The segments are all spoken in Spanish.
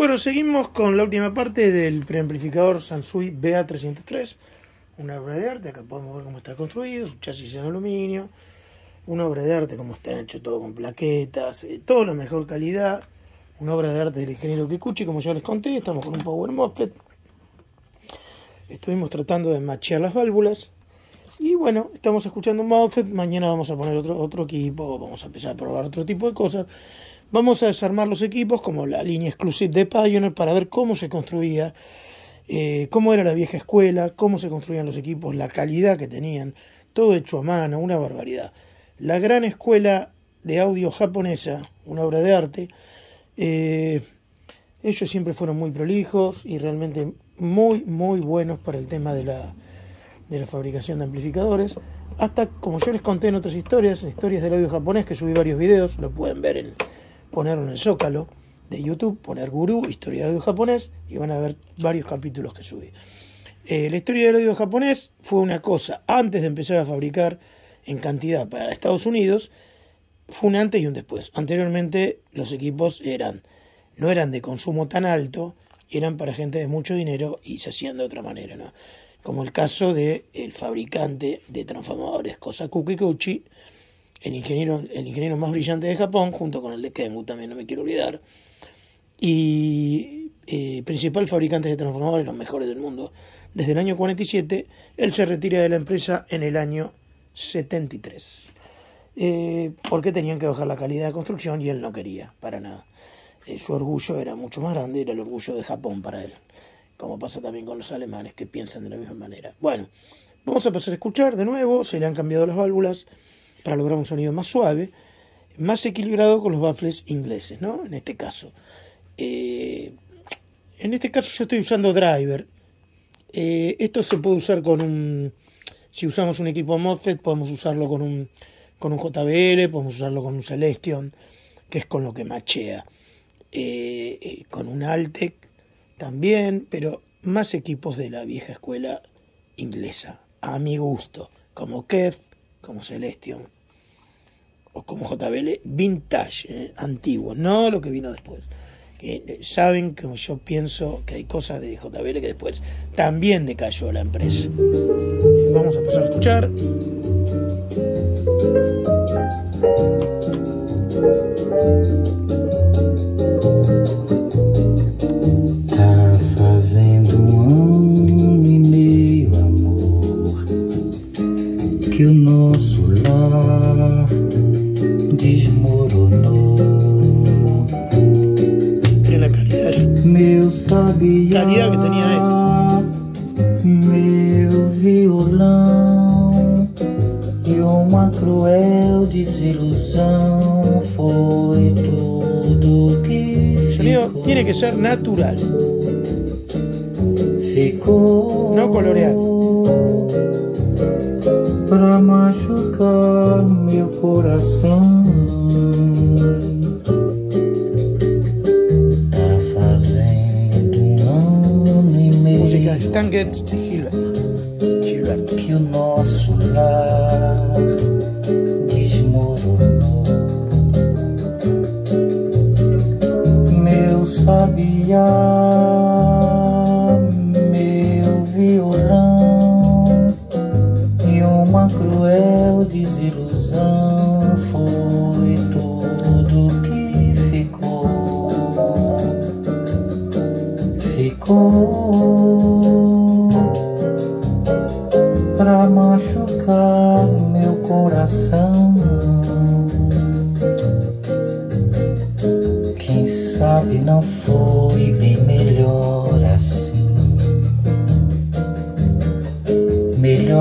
Bueno, seguimos con la última parte del preamplificador Sansui BA303, una obra de arte, acá podemos ver cómo está construido, su chasis en aluminio, una obra de arte como está hecho todo con plaquetas, eh, todo la mejor calidad, una obra de arte del ingeniero Kikuchi, como ya les conté, estamos con un Power MOSFET, estuvimos tratando de machear las válvulas, y bueno, estamos escuchando un MOSFET, mañana vamos a poner otro, otro equipo, vamos a empezar a probar otro tipo de cosas, vamos a desarmar los equipos como la línea exclusiva de Pioneer para ver cómo se construía, eh, cómo era la vieja escuela, cómo se construían los equipos, la calidad que tenían, todo hecho a mano, una barbaridad. La gran escuela de audio japonesa, una obra de arte, eh, ellos siempre fueron muy prolijos y realmente muy, muy buenos para el tema de la, de la fabricación de amplificadores. Hasta, como yo les conté en otras historias, en historias del audio japonés, que subí varios videos, lo pueden ver en ponerlo en el zócalo de YouTube, poner gurú, historia del audio japonés, y van a ver varios capítulos que subí. Eh, la historia del audio japonés fue una cosa antes de empezar a fabricar en cantidad para Estados Unidos, fue un antes y un después. Anteriormente los equipos eran, no eran de consumo tan alto, eran para gente de mucho dinero y se hacían de otra manera, ¿no? Como el caso del el fabricante de transformadores Kosaku Kikuchi, el ingeniero, el ingeniero más brillante de Japón, junto con el de Kengu también, no me quiero olvidar, y eh, principal fabricante de transformadores, los mejores del mundo, desde el año 47, él se retira de la empresa en el año 73. Eh, porque tenían que bajar la calidad de construcción y él no quería, para nada. Eh, su orgullo era mucho más grande, era el orgullo de Japón para él, como pasa también con los alemanes que piensan de la misma manera. Bueno, vamos a pasar a escuchar de nuevo, se le han cambiado las válvulas para lograr un sonido más suave, más equilibrado con los baffles ingleses, ¿no? En este caso. Eh, en este caso yo estoy usando driver. esto se puede usar con un si usamos un equipo MOSFET, podemos usarlo con un, con un JBL, podemos usarlo con un Celestion, que es con lo que machea. Eh, eh, con un Altec también, pero más equipos de la vieja escuela inglesa, a mi gusto, como Kef, como Celestion o como JBL vintage, eh, antiguo, no lo que vino después. saben que yo pienso que hay cosas de JBL que después también decayó la empresa vamos a empezar a escuchar. Que o nosso lar desmoronou. Meu sabiá. Meu violão e uma cruel desilusão foi tudo que ficou. tiene que ser natural. Ficou No colorear. Música Stanget Hilbert. Que o nosso lar desmoronou. Meu sabiá.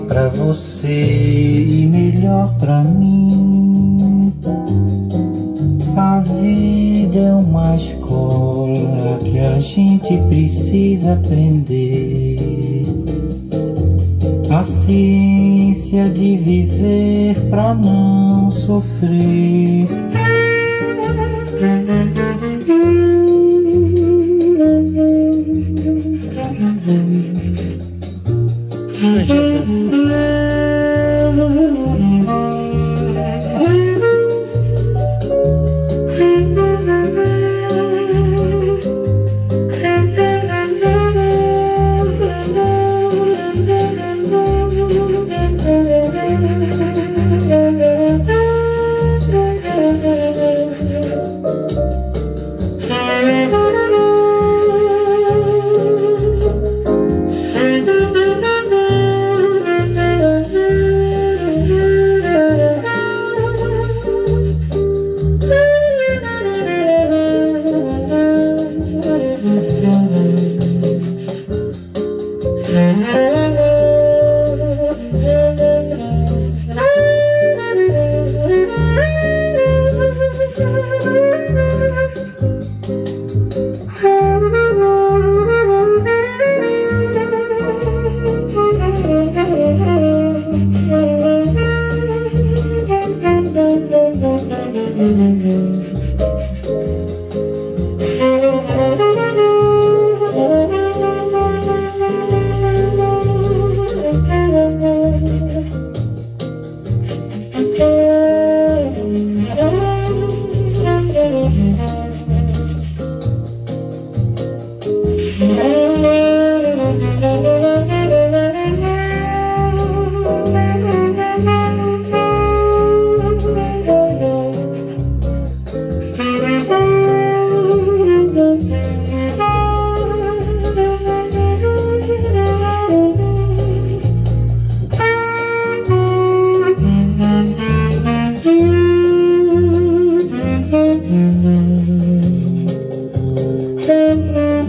Melhor pra você e melhor pra mim. A vida é uma escola que a gente precisa aprender. A ciência de viver pra não sofrer.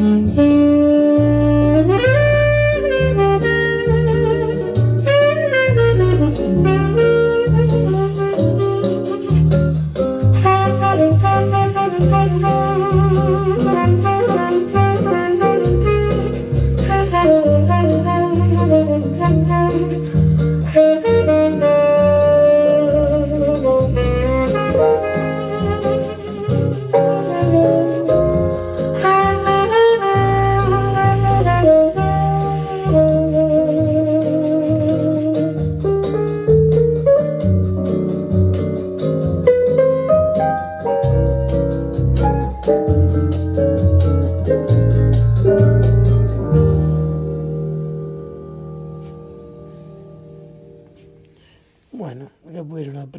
Mm-hmm.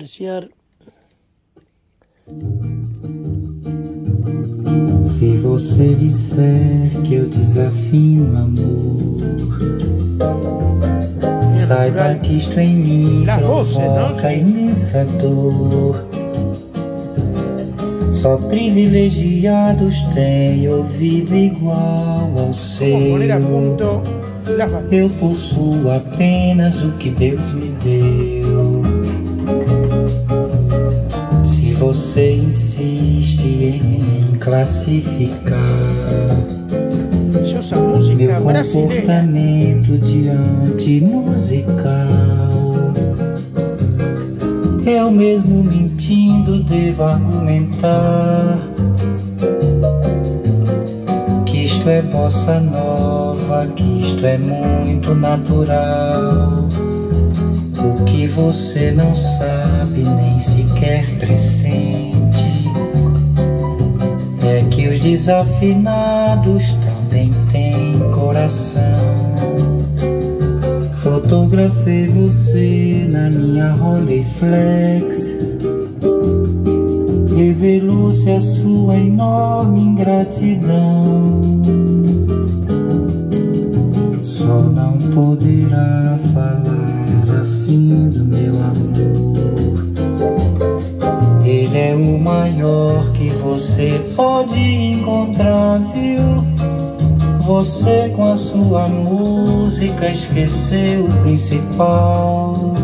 Apreciar. Se você disser que eu desafino amor, saiba que isto em mim provoca imensa dor. Só privilegiados têm ouvido igual ao seu. Eu possuo apenas o que Deus me deu. Você insiste em classificar Preciosa música meu brasileña. comportamento diante musical, eu mesmo mentindo devo argumentar que isto é bossa nova, que isto é muito natural. O que você não sabe nem sequer pressente é que os desafinados também têm coração. Fotografei você na minha Rolleiflex. Revelou-se a sua enorme ingratidão. Só não poderá falar você pode encontrar, viu? Você com a sua música esqueceu o principal.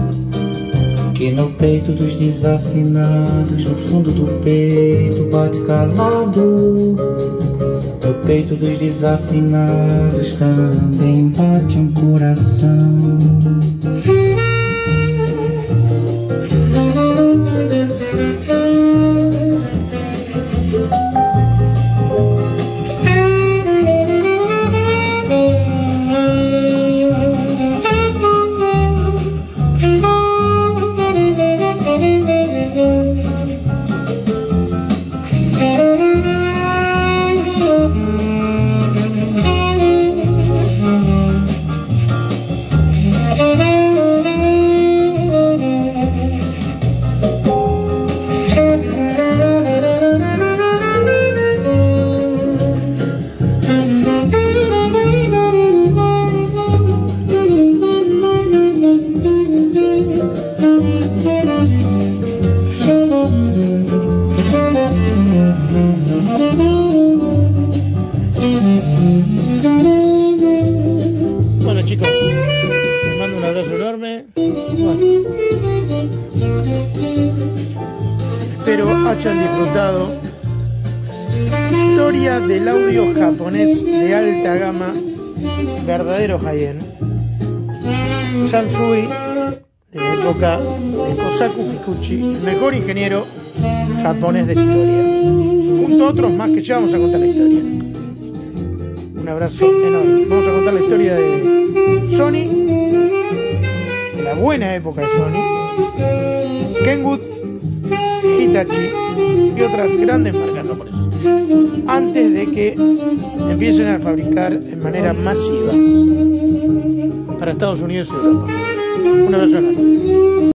Que no peito dos desafinados, no fundo do peito bate calado. No peito dos desafinados também bate um coração. Espero hayan disfrutado. Historia del audio japonés de alta gama, verdadero high-end. Sansui, de la época de Kosaku Kikuchi, el mejor ingeniero japonés de la historia. Junto a otros más que ya vamos a contar la historia. Un abrazo enorme. Vamos a contar la historia de Sony, de la buena época de Sony, Kenwood, Y otras grandes marcas japonesas. Antes de que empiecen a fabricar en manera masiva para Estados Unidos y Europa. Un abrazo enorme.